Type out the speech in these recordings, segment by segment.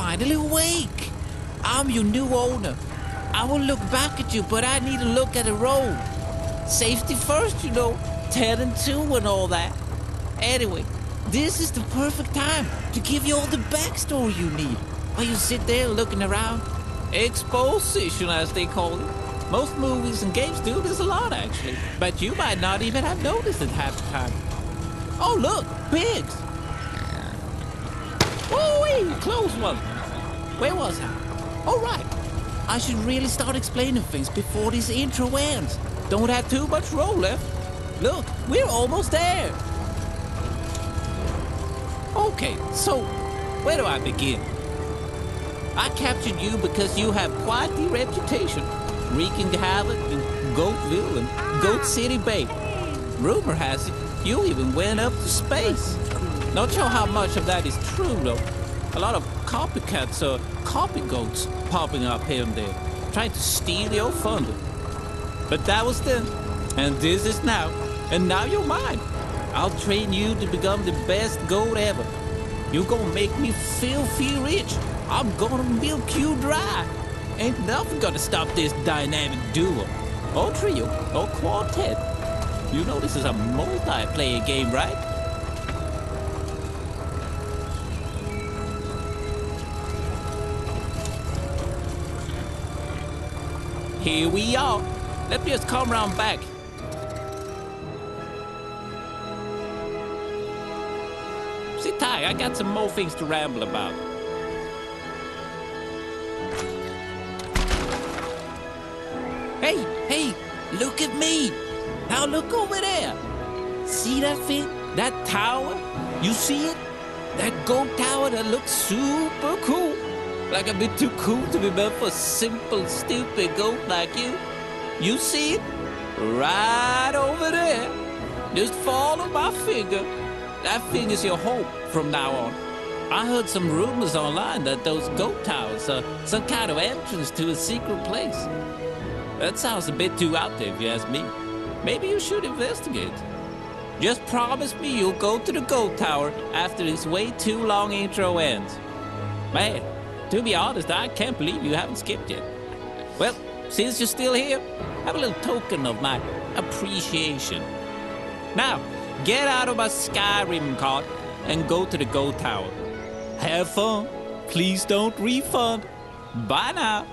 Finally awake. I'm your new owner. I will look back at you, but I need to look at the road. Safety first, you know. 10 and 2 and all that. Anyway, this is the perfect time to give you all the backstory you need while you sit there looking around. Exposition, as they call it. Most movies and games do this a lot, actually. But you might not even have noticed it half the time. Oh, look, pigs! Oh, wait, close one. Where was I? All right. I should really start explaining things before this intro ends. Don't have too much roll left. Look, we're almost there. Okay, so where do I begin? I captured you because you have quite the reputation, wreaking havoc in Goatville and Goat City Bay. Rumor has it, you even went up to space. Not sure how much of that is true, though. A lot of copycats or copy goats popping up here and there, trying to steal your thunder. But that was then, and this is now, and now you're mine. I'll train you to become the best goat ever. You're gonna make me filthy rich. I'm gonna milk you dry. Ain't nothing gonna stop this dynamic duo, or trio, or quartet. You know this is a multiplayer game, right? Here we are. Let me just come round back. Sit tight, I got some more things to ramble about. Hey, hey, look at me. Now look over there. See that thing? That tower? You see it? That gold tower that looks super cool. Like a bit too cool to be meant for simple, stupid goat like you. You see it? Right over there. Just follow my finger. That is your home from now on. I heard some rumors online that those goat towers are some kind of entrance to a secret place. That sounds a bit too out there if you ask me. Maybe you should investigate. Just promise me you'll go to the goat tower after this way too long intro ends. Man, to be honest, I can't believe you haven't skipped yet. Well, since you're still here, have a little token of my appreciation. Now, get out of my Skyrim cart and go to the Goat Tower. Have fun. Please don't refund. Bye now.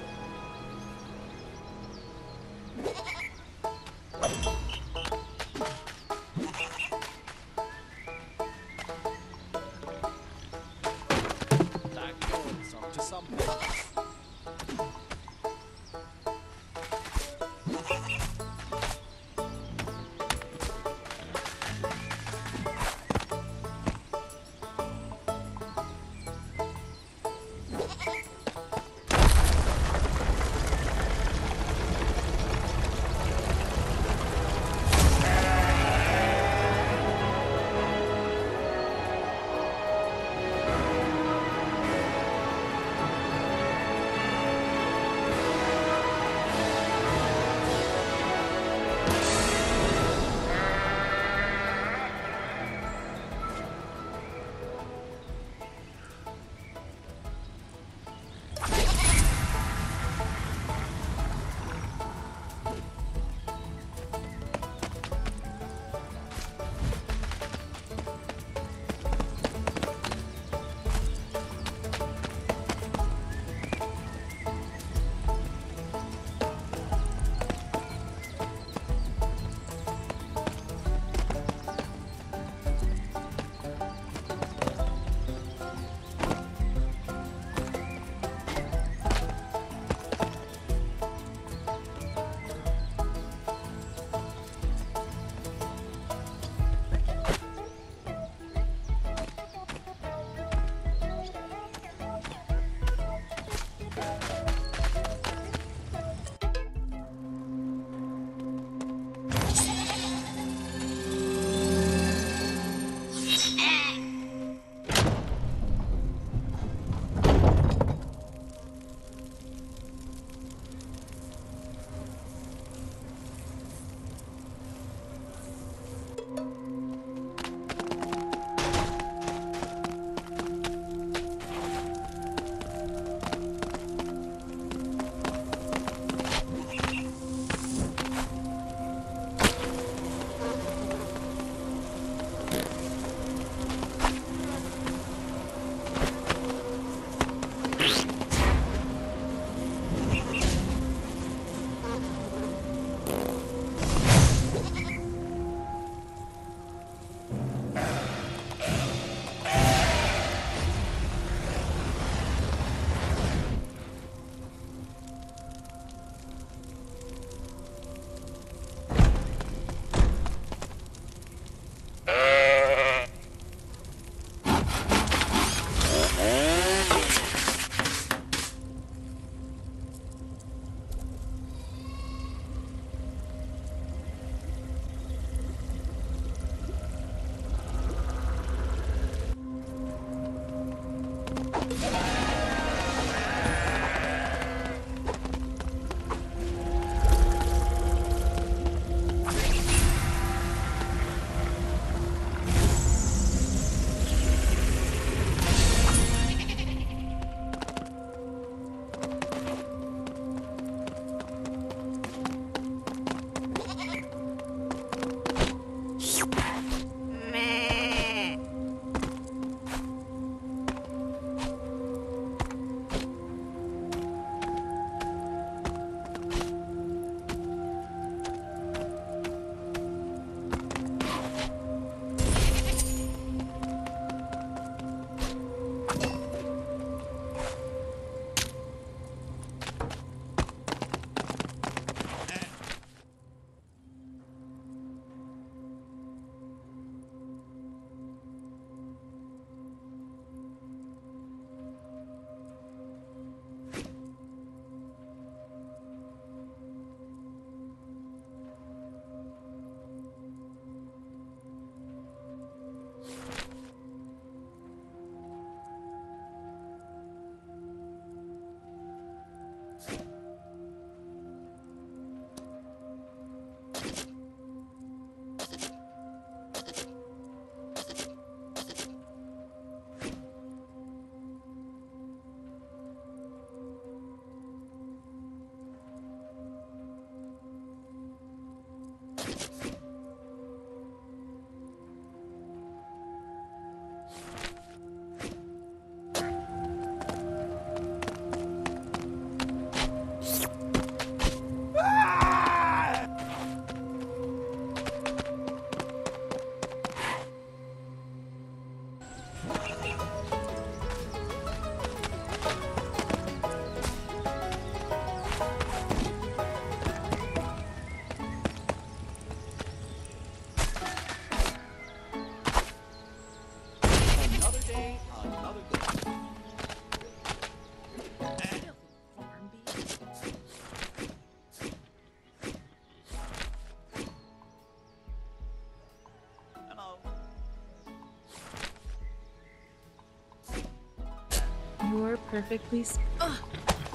Are perfectly. Sp- Ugh!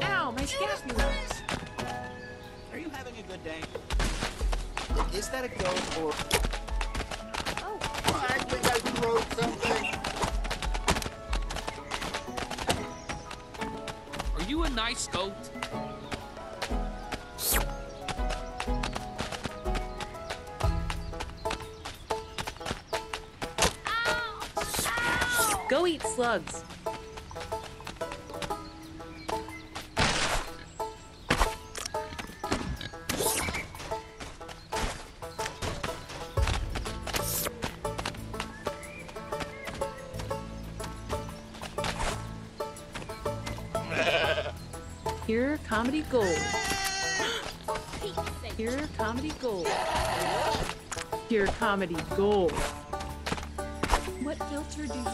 Ow, my scapula! Are you having a good day? Is that a goat or... Oh, I think I broke something. Are you a nice goat? Go eat slugs. Here, comedy gold. Here, comedy gold. Here, comedy gold. What filter do you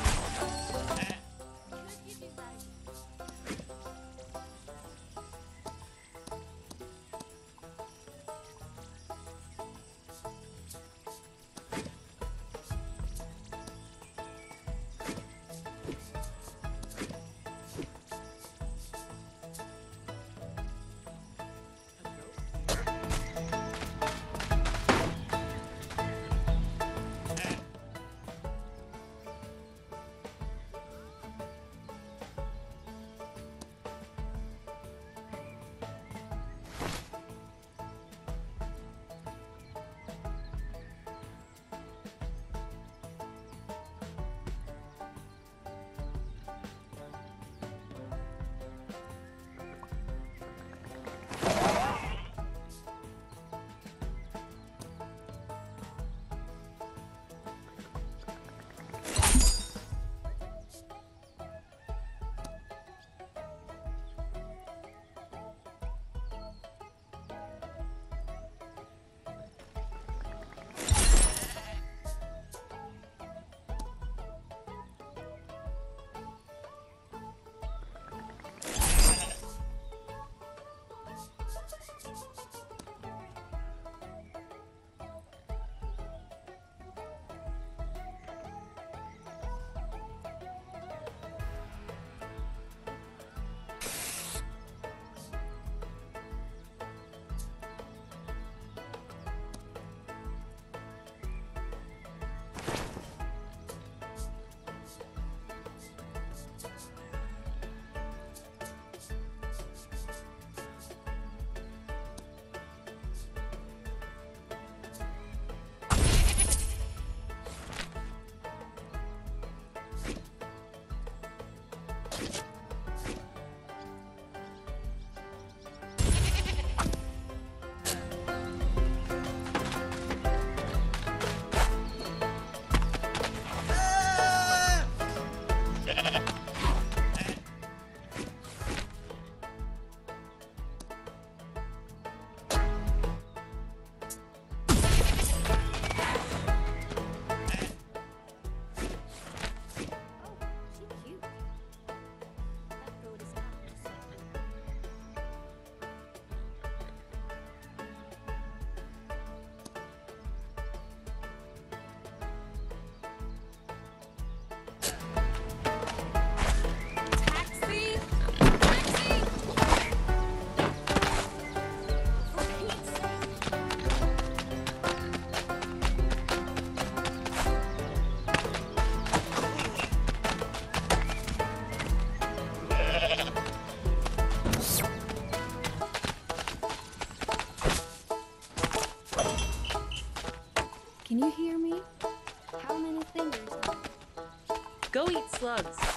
Go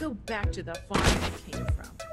Go back to the farm you came from.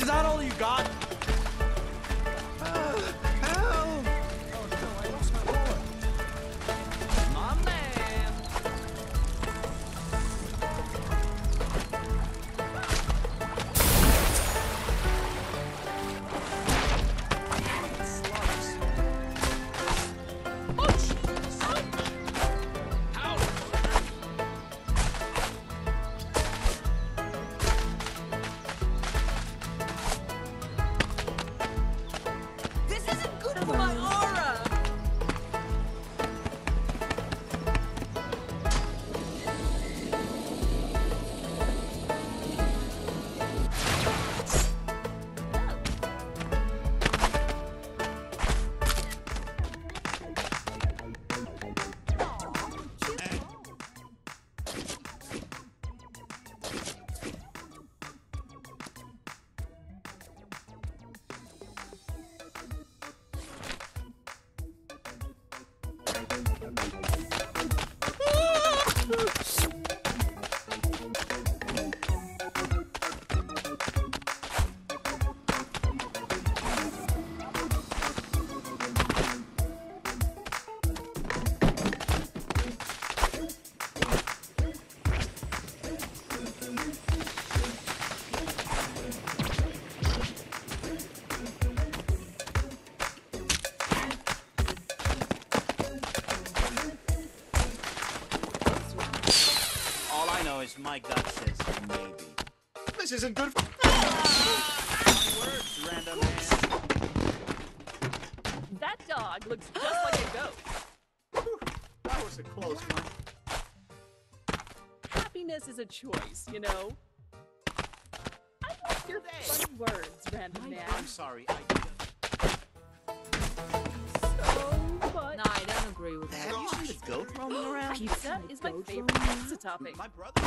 Is that all you got? Isn't good for. Words, random man. That dog looks just like a goat. That was a close one. Happiness is a choice, you know. I like your funny words, random man. I'm sorry. I So I don't agree with that. have you seen the goat roaming around? Pizza is my favorite pizza topping. My brother.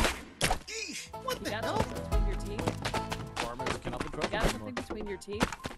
Eesh, what the hell? Your teeth? Farmers cannot be You got something between your teeth?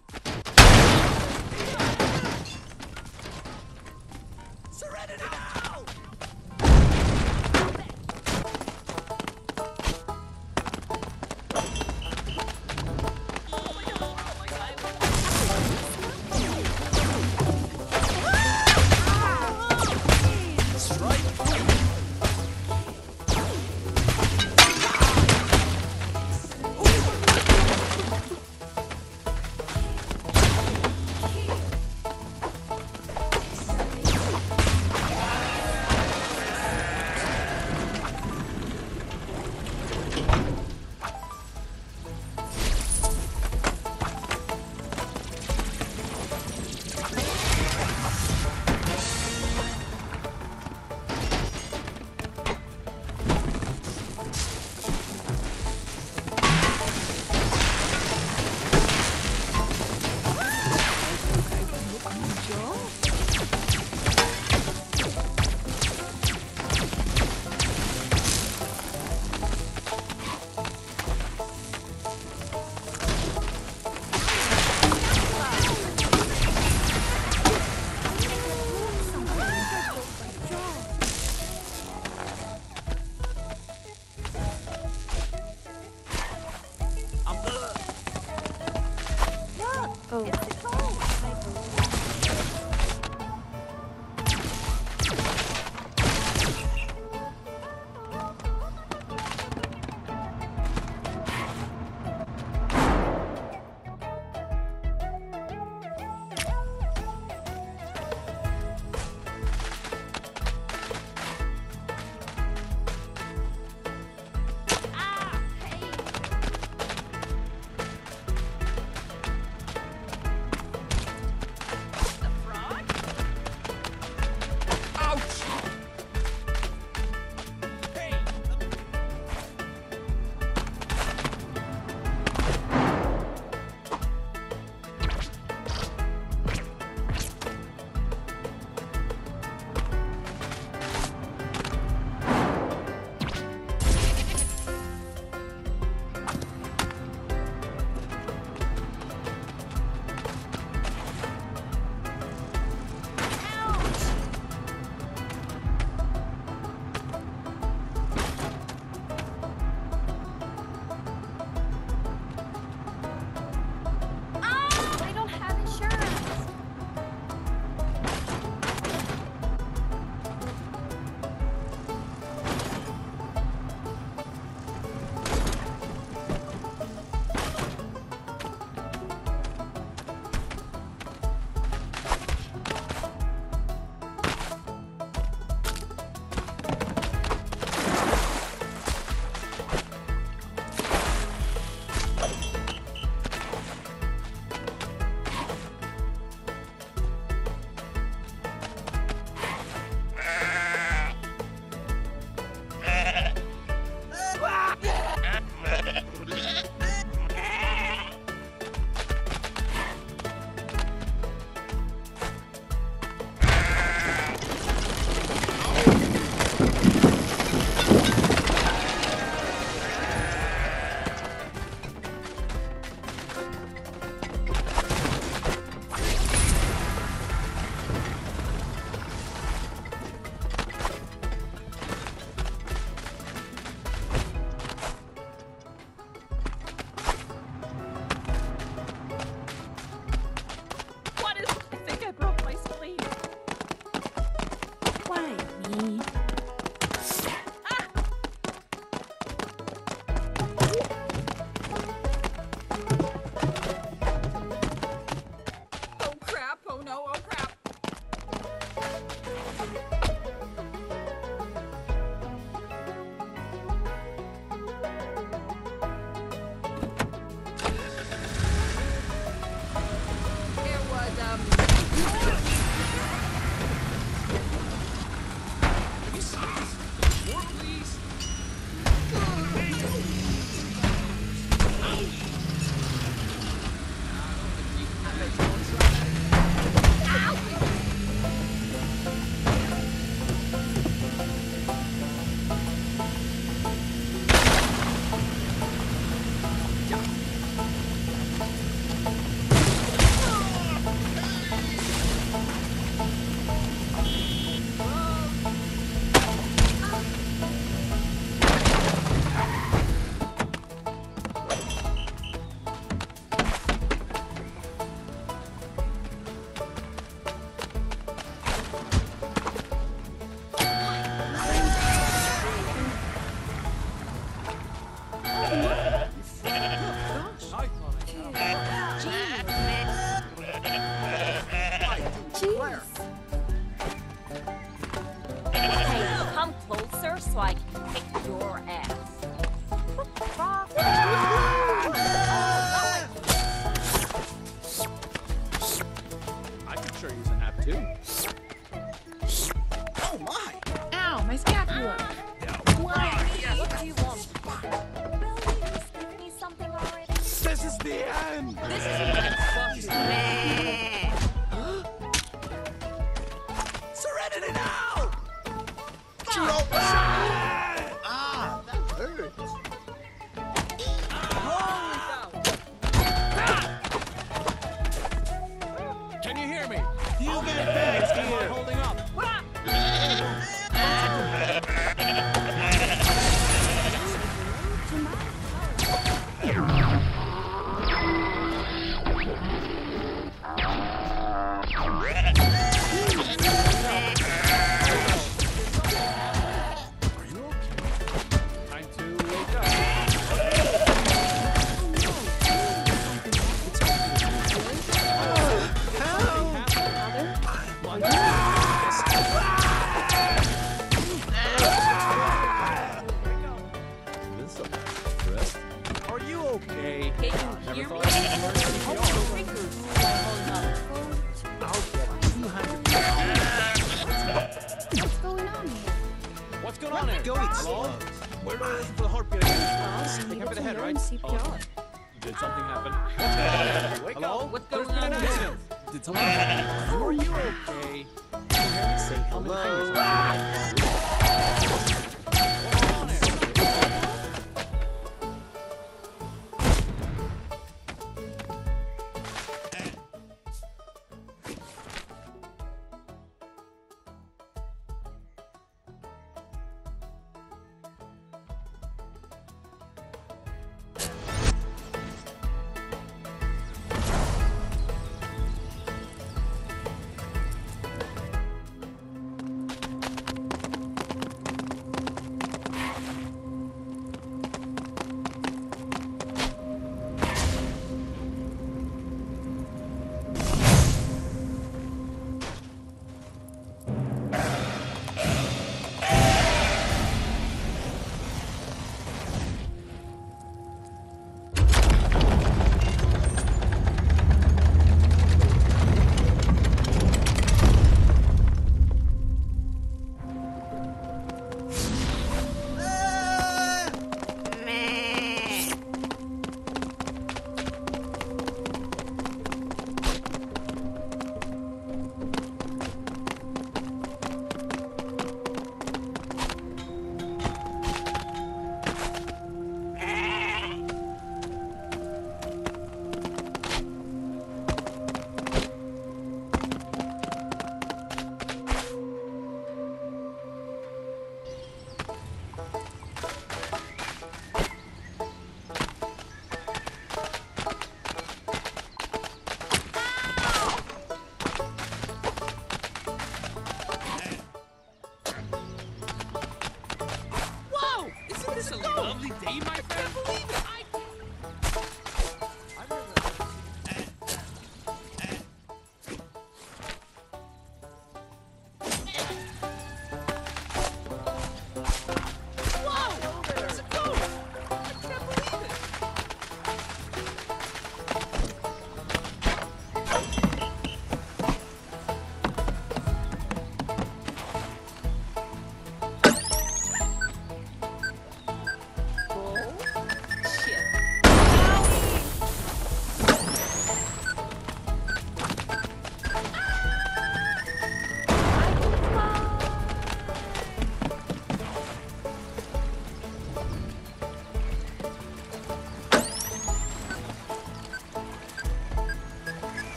Hey, come closer so I can kick your ass.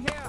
here!